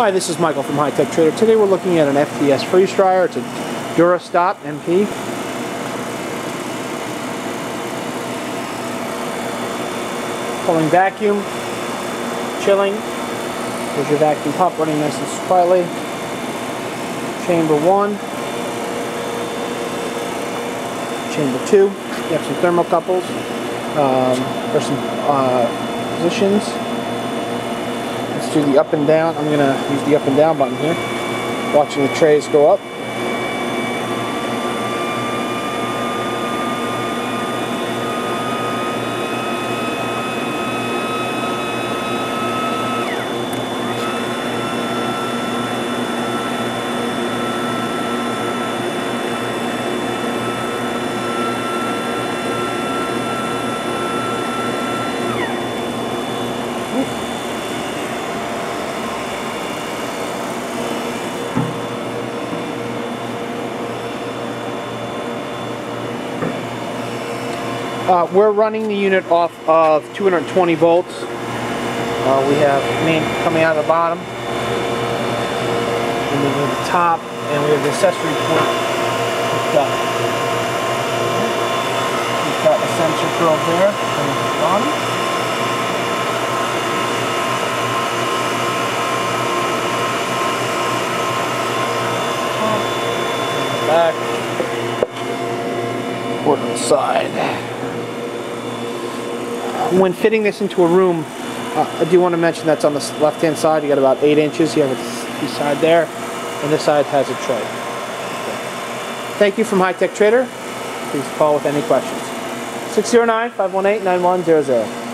Hi, this is Michael from High Tech Trader. Today we're looking at an FTS freeze dryer. It's a Dura-Stop MP. Pulling vacuum, chilling. There's your vacuum pump running nice and quietly. Chamber one. Chamber two. You have some thermocouples. Um, there's some uh, positions do the up and down. I'm going to use the up and down button here. Watching the trays go up. Uh, we're running the unit off of 220 volts. Uh, we have main coming out of the bottom, and then have the top, and we have the accessory port. We've got, we've got a sensor probe there to the bottom. Back. Port on the side when fitting this into a room, uh, I do want to mention that's on the left-hand side. You got about eight inches. You have a side there, and this side has a tray. Thank you from High Tech Trader. Please call with any questions. 609-518-9100.